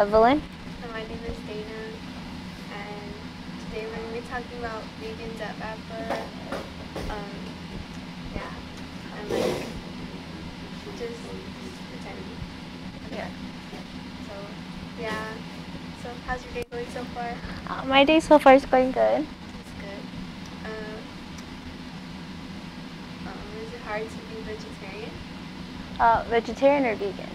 Evelyn. My name is Dana. And today we're going to be talking about vegans at VAPA. Um, yeah. And like, just pretending. Yeah. So, yeah. So, how's your day going so far? Uh, my day so far is going good. It's good. Um, um, is it hard to be vegetarian? Uh, vegetarian or vegan?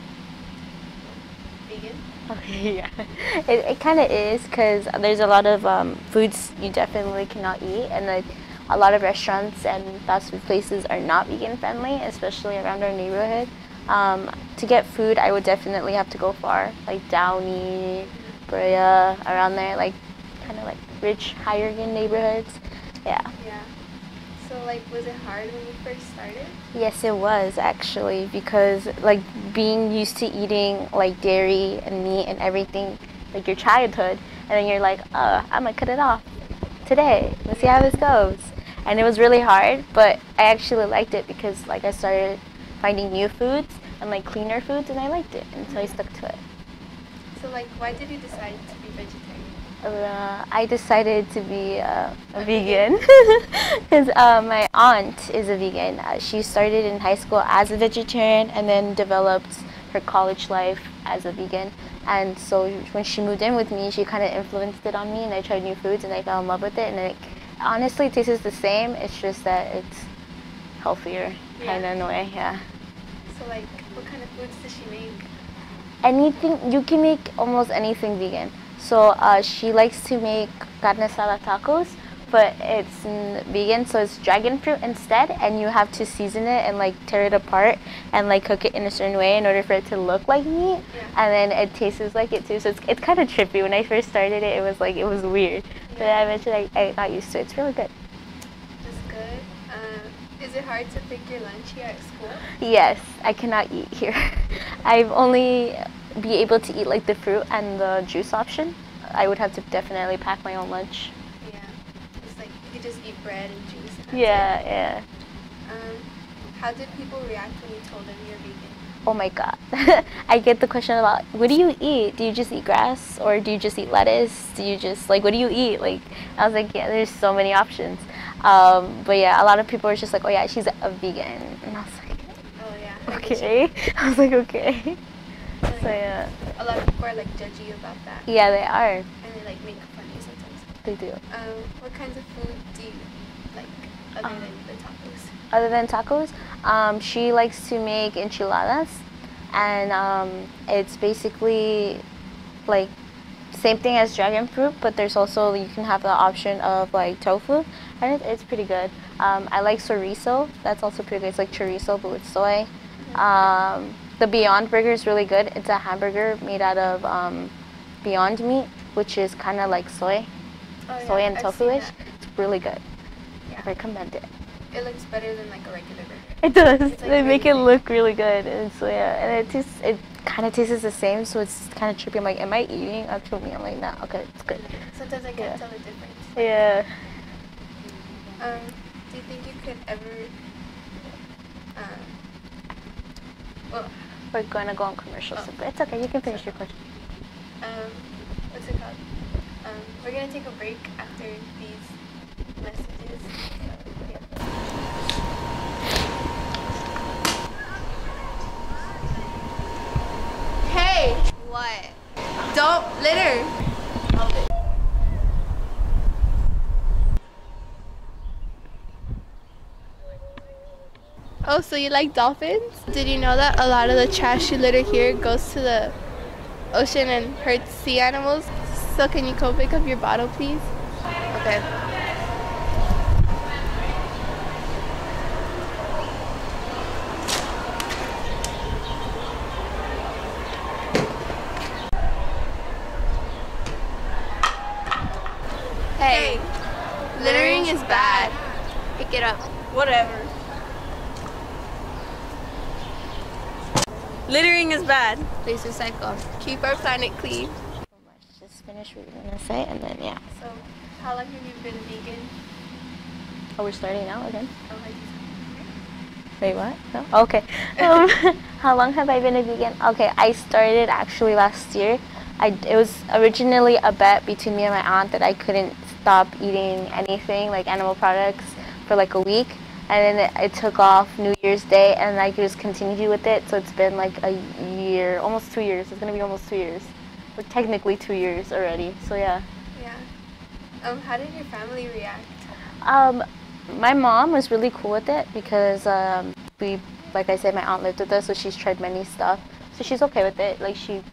Vegan? Okay, yeah. It, it kind of is because there's a lot of um, foods you definitely cannot eat, and like a lot of restaurants and fast food places are not vegan friendly, especially around our neighborhood. Um, to get food, I would definitely have to go far, like Downey, Brea, around there, like kind of like rich, higher end neighborhoods. Yeah. Yeah. So, like, was it hard when you first started? Yes, it was actually because like being used to eating like dairy and meat and everything, like your childhood, and then you're like, uh, I'm gonna cut it off today. Let's see how this goes. And it was really hard, but I actually liked it because like I started finding new foods and like cleaner foods, and I liked it, and so I stuck to it. So, like, why did you decide to be vegetarian? Uh, I decided to be uh, a vegan because uh, my aunt is a vegan. Uh, she started in high school as a vegetarian and then developed her college life as a vegan. And so when she moved in with me, she kind of influenced it on me, and I tried new foods, and I fell in love with it. And it honestly tastes the same. It's just that it's healthier, kind of in a way. Yeah. So, like, what kind of foods does she make? anything you can make almost anything vegan so uh, she likes to make carne asada tacos but it's vegan so it's dragon fruit instead and you have to season it and like tear it apart and like cook it in a certain way in order for it to look like meat Yeah. and then it tastes like it too so it's, it's kind of trippy when i first started it it was like it was weird but Yeah. eventually I, I got used to it it's really good That's good. Uh, is it hard to pick your lunch here at school? Yes, I cannot eat here. I've only be able to eat like the fruit and the juice option. I would have to definitely pack my own lunch. Yeah. It's like you could just eat bread and juice. And Yeah, it. yeah. Um, how did people react when you told them you're vegan? Oh my god. I get the question about what do you eat? Do you just eat grass or do you just eat lettuce? Do you just like what do you eat? Like I was like, yeah, there's so many options. Um, but yeah, a lot of people are just like, oh yeah, she's a vegan, and I was like, Oh yeah. I get you. okay. I was like, okay. So yeah, A lot of people are like judgy about that, yeah, they are. and they like make fun of you sometimes. They do. Um, what kinds of food do you like other Um, than the tacos? other than tacos, um, she likes to make enchiladas, and um, it's basically like same thing as dragon fruit, but there's also you can have the option of like tofu, and it, it's pretty good. Um, I like chorizo. That's also pretty good. It's like chorizo but with soy. Um, the Beyond Burger is really good. It's a hamburger made out of um, Beyond meat, which is kind of like soy, Oh, yeah, soy and tofu-ish. It's really good. Yeah. I recommend it. It looks better than like a regular burger. It does. Like, they make it look really good, and so yeah, and it tastes. It kind of tastes the same, so it's kind of trippy. I'm like, am I eating actual meat? I'm like, nah. Okay, it's good. Sometimes I can't Yeah. tell the difference. Yeah. Um, do you think you could ever, um, well, We're going to go on commercial Oh. soon, but it's okay. You can finish your question. um, what's it called? Um, we're gonna take a break after these messages. Hey! What? Don't litter! Oh, so you like dolphins? Did you know that a lot of the trash you litter here goes to the ocean and hurts sea animals? So can you go pick up your bottle, please? Okay. Hey, littering is bad. Pick it up. Whatever. Littering is bad. Please recycle. Keep our planet clean. So much. Just finish what you're gonna say, and then yeah. So, how long have you been vegan? Oh, we're starting now again. Oh, Wait, what? No. Okay. Um, how long have I been a vegan? Okay, I started actually last year, I, it was originally a bet between me and my aunt that I couldn't stop eating anything like animal products for like a week. And then it, it took off New Year's Day and I just continued with it. So it's been like a year, almost two years. It's going to be almost two years. Or technically two years already. So yeah. Yeah. Um, how did your family react? Um, my mom was really cool with it because um, we, like I said, my aunt lived with us, so she's tried many stuff. So she's okay with it. Like she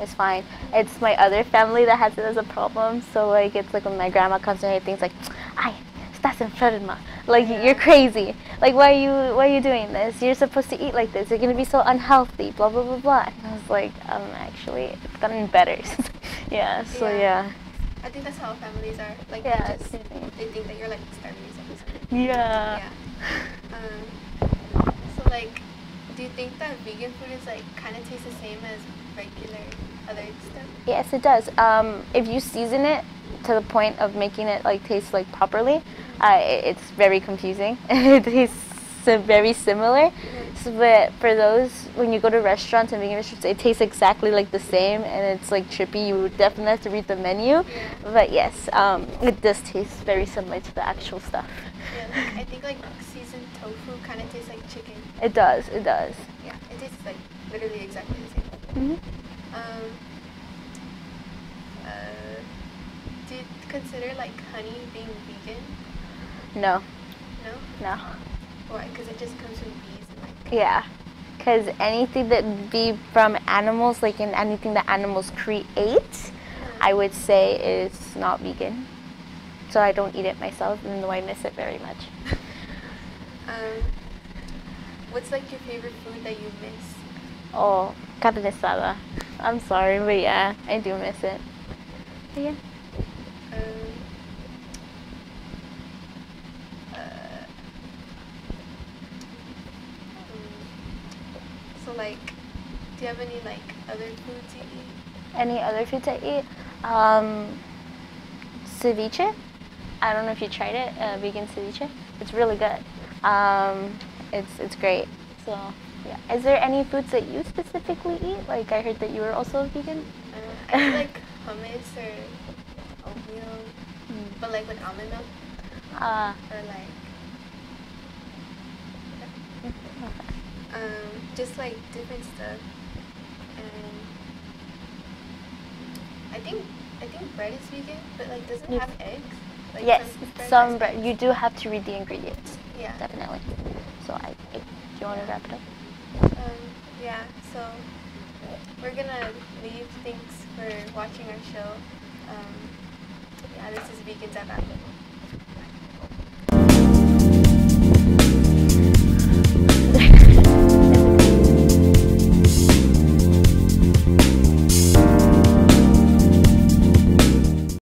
is fine. It's my other family that has it as a problem. So like it's like when my grandma comes to me, things like, "Ay, estás enferma." Like Yeah. you're crazy. Like why are you why are you doing this? You're supposed to eat like this. You're gonna be so unhealthy. Blah blah blah blah. And I was like, um, actually, it's gotten better. yeah. So Yeah. yeah. I think that's how families are. Like Yeah, they just they think that you're like starving yourself or something. Yeah. Yeah. Um, so like, do you think that vegan food is like kind of tastes the same as regular other stuff? Yes, it does. Um, if you season it to the point of making it like taste like properly, uh, it's very confusing. it tastes very similar. So, but for those when you go to restaurants and vegan restaurants, it tastes exactly like the same, and it's like trippy. You would definitely have to read the menu. But yes, um, it does taste very similar to the actual stuff. Yeah. Like, I think like seasoned tofu kind of tastes like. It does. It does. Yeah. It tastes like literally exactly the same. hmm Um. Uh, do you consider like honey being vegan? No, No. no. Why? Because it just comes from bees and like. Yeah, because anything that be from animals, like in anything that animals create, I would say is not vegan. So I don't eat it myself, even though I miss it very much. Um. What's like your favorite food that you miss? Oh, carne asada. I'm sorry, but yeah, I do miss it. But yeah. Um, uh, um, so like, do you have any like other foods you eat? Any other foods I eat? Um, ceviche. I don't know if you tried it, uh, vegan ceviche. It's really good. Um, it's it's great. So yeah. Is there any foods that you specifically eat? Like I heard that you were also a vegan. Uh, I eat like hummus or oatmeal, but like with almond milk Uh, or like um, just like different stuff. And I think I think bread is vegan, but like doesn't it have eggs? Like yes, bread some bread. You do have to read the ingredients. Yeah. Definitely. So I, I do you want to wrap it up? Um, yeah, so we're gonna leave. Thanks for watching our show. Um, yeah, this is Vegans at VAPA.